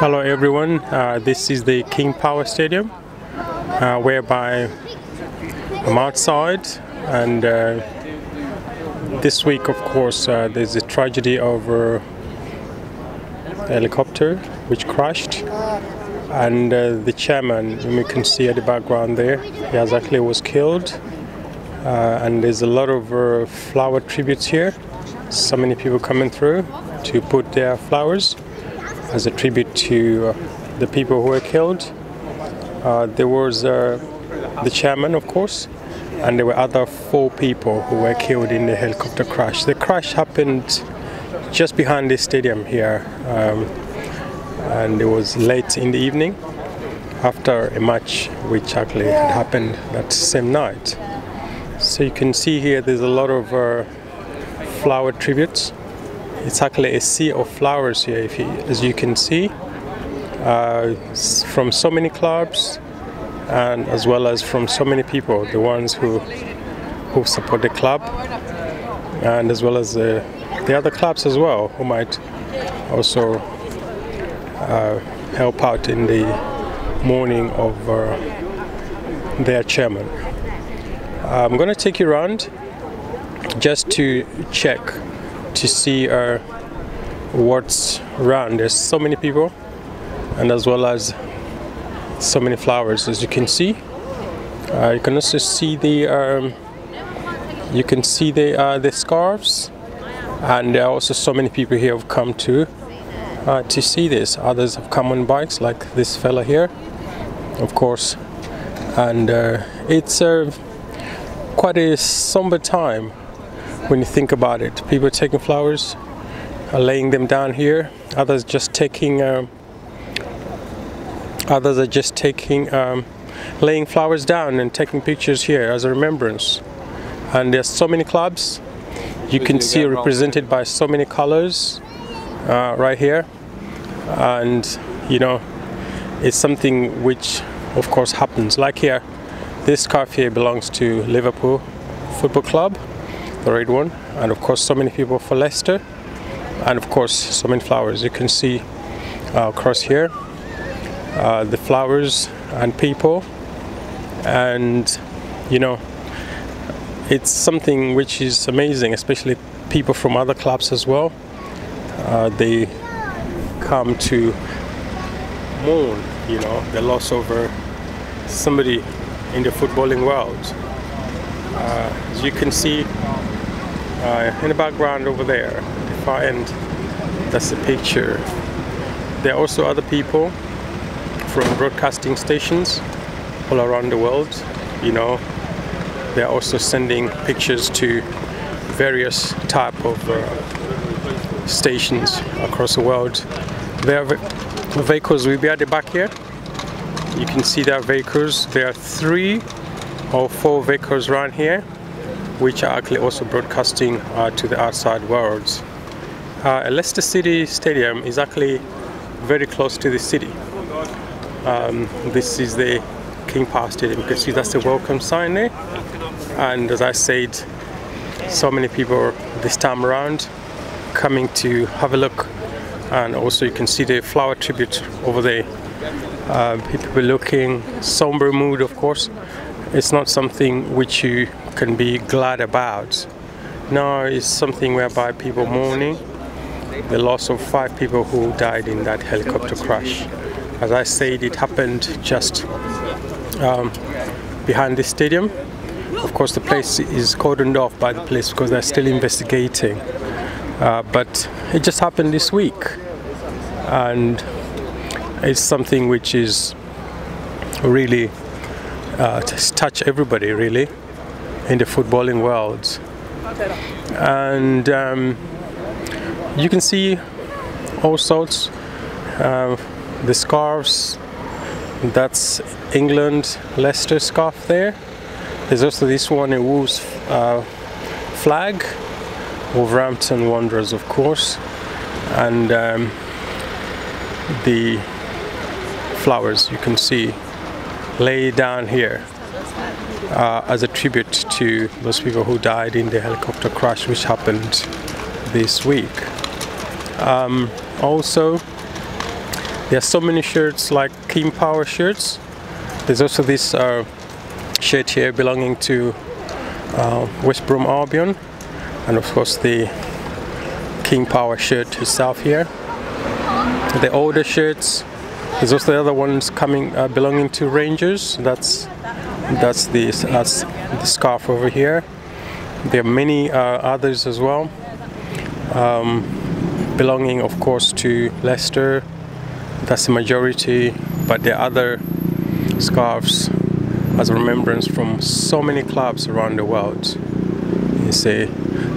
Hello everyone, uh, this is the King Power Stadium uh, whereby I'm outside and uh, this week of course uh, there's a tragedy over a helicopter which crashed and uh, the chairman you can see at the background there he has actually was killed uh, and there's a lot of flower tributes here. So many people coming through to put their flowers as a tribute to uh, the people who were killed. Uh, there was uh, the chairman, of course, and there were other four people who were killed in the helicopter crash. The crash happened just behind the stadium here, um, and it was late in the evening after a match which actually had happened that same night. So you can see here there's a lot of uh, flower tributes it's actually a sea of flowers here, you, as you can see, uh, from so many clubs and as well as from so many people, the ones who who support the club and as well as uh, the other clubs as well who might also uh, help out in the mourning of uh, their chairman. I'm going to take you around just to check to see uh, what's around. There's so many people and as well as so many flowers as you can see. Uh, you can also see the um, you can see the uh, the scarves and there are also so many people here have come to uh, to see this. Others have come on bikes like this fella here of course and uh, it's uh, quite a somber time when you think about it. People are taking flowers, are laying them down here. Others just taking, um, others are just taking, um, laying flowers down and taking pictures here as a remembrance. And there's so many clubs. You can see represented by so many colors uh, right here. And, you know, it's something which, of course, happens. Like here, this scarf here belongs to Liverpool Football Club the red one and of course so many people for Leicester and of course so many flowers. You can see uh, across here uh, the flowers and people and you know it's something which is amazing especially people from other clubs as well. Uh, they come to mourn you know the loss over somebody in the footballing world. Uh, as you can see uh, in the background over there, the far end, that's the picture. There are also other people from broadcasting stations all around the world. You know, they're also sending pictures to various type of uh, stations across the world. There are vehicles will be at the back here. You can see there are vehicles. There are three or four vehicles around here which are actually also broadcasting uh, to the outside world. Uh, Leicester City Stadium is actually very close to the city. Um, this is the King Power Stadium. You can see that's the welcome sign there. And as I said, so many people this time around coming to have a look. And also you can see the flower tribute over there. Uh, people looking somber mood, of course. It's not something which you can be glad about. No, it's something whereby people mourning the loss of five people who died in that helicopter crash. As I said, it happened just um, behind the stadium. Of course, the place is cordoned off by the police because they're still investigating. Uh, but it just happened this week, and it's something which is really uh, touch everybody really in the footballing world. And um, you can see all sorts. Uh, the scarves, that's England Leicester scarf there. There's also this one in Wolves uh, flag, Wolverhampton Wanderers of course, and um, the flowers you can see lay down here uh, as a tribute to those people who died in the helicopter crash which happened this week. Um, also, There are so many shirts like King Power shirts. There's also this uh, shirt here belonging to uh, West Brom Albion, and of course the King Power shirt itself here. The older shirts. There's also the other ones coming uh, belonging to Rangers. That's that's the that's the scarf over here. There are many uh, others as well, um, belonging, of course, to Leicester. That's the majority, but there are other scarves as a remembrance from so many clubs around the world. You see,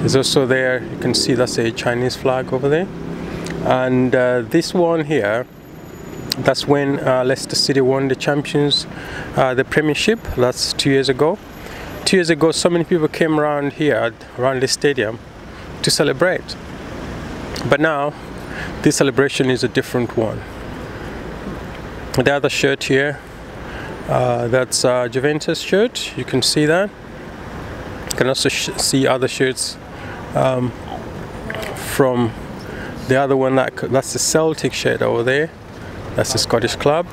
there's also there. You can see that's a Chinese flag over there, and uh, this one here that's when uh, Leicester City won the champions, uh, the Premiership. That's two years ago. Two years ago, so many people came around here, around the stadium, to celebrate. But now, this celebration is a different one. The other shirt here, uh, that's Juventus shirt. You can see that. You can also see other shirts um, from the other one. That that's the Celtic shirt over there that's the Scottish club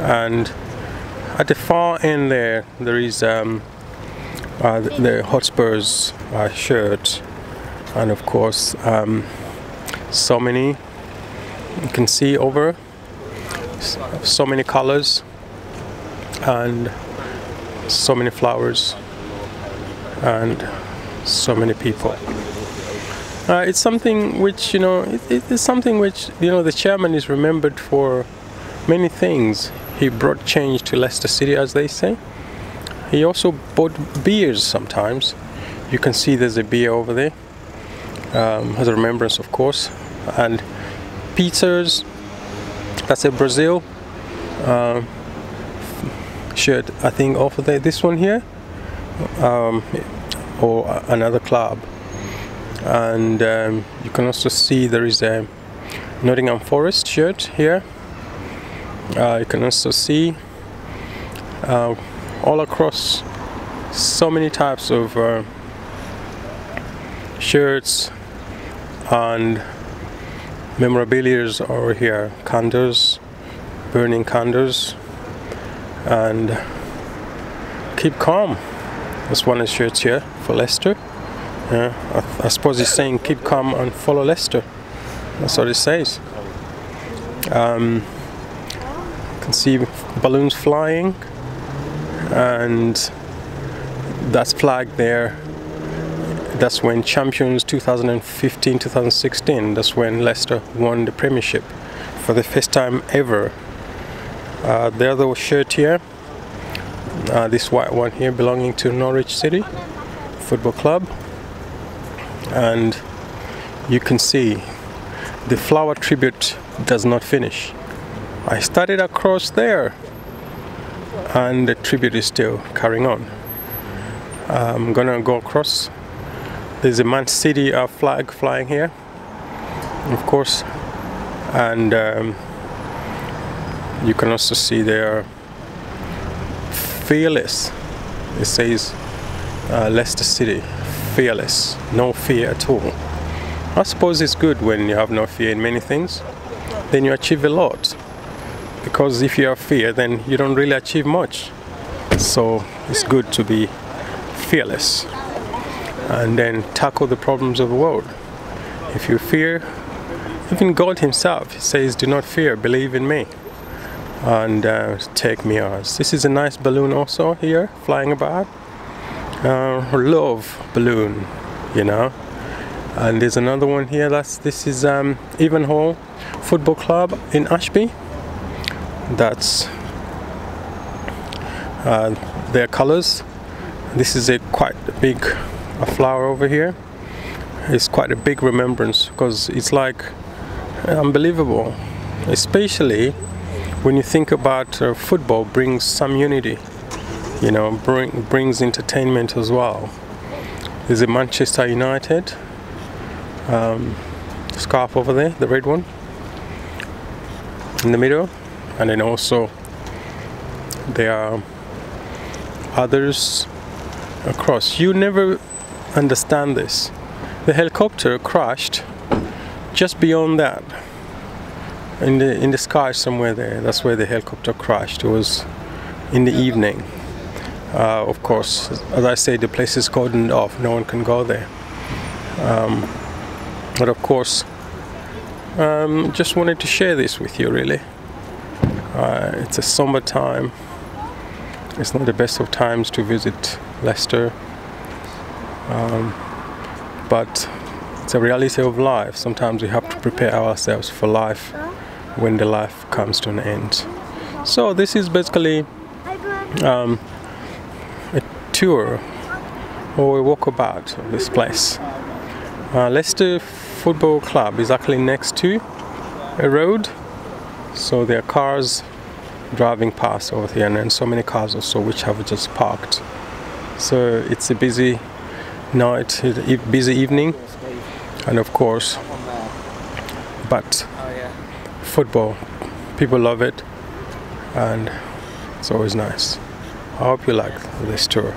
and at the far end there there is um, uh, the, the, Hotspurs uh, shirt and of course um, so many you can see over so many colors and so many flowers and so many people. Uh, it's something which you know it, it's something which you know the chairman is remembered for many things. He brought change to Leicester City, as they say. He also bought beers sometimes. You can see there's a beer over there, um, as a remembrance, of course. And pizzas, that's a Brazil uh, shirt, I think, over there. This one here, um, or another club. And um, you can also see there is a Nottingham Forest shirt here uh, you can also see uh, all across so many types of uh, shirts and memorabilia over here. Candles burning candles and keep calm. That's one of the shirts here for Leicester. Yeah, I, I suppose he's saying keep calm and follow Leicester. That's what it says. Um, can see balloons flying and that's flag there. That's when champions 2015-2016 that's when Leicester won the premiership for the first time ever. Uh, the other shirt here uh, this white one here belonging to Norwich City Football Club. And you can see the flower tribute does not finish I started across there and the tribute is still carrying on. I'm gonna go across. There's a Man City uh, flag flying here, of course, and um, you can also see there fearless. It says uh, Leicester City, fearless, no fear at all. I suppose it's good when you have no fear in many things, then you achieve a lot because if you have fear then you don't really achieve much. So it's good to be fearless. And then tackle the problems of the world. If you fear even God himself says do not fear believe in me and uh, take me as. This is a nice balloon also here flying about. Uh, love balloon you know. And there's another one here that's this is um, Hall Football Club in Ashby that's uh, their colors. This is a quite big a flower over here. It's quite a big remembrance because it's like unbelievable. Especially when you think about uh, football brings some unity you know bring, brings entertainment as well. There's a Manchester United um, scarf over there the red one in the middle and then also there are others across you never understand this the helicopter crashed just beyond that in the in the sky somewhere there. That's where the helicopter crashed. It was in the evening. Uh, of course, as I say, the place is cordoned off. No one can go there. Um, but of course, um, just wanted to share this with you. Really, uh, it's a somber time. It's not the best of times to visit Leicester, um, but it's a reality of life. Sometimes we have to prepare ourselves for life when the life comes to an end. So this is basically um, a tour or a walkabout of this place. Uh, Leicester Football Club is actually next to a road, so there are cars driving past over here, and so many cars also which have just parked. So it's a busy night, busy evening, and of course, but football, people love it, and it's always nice. I hope you like this tour.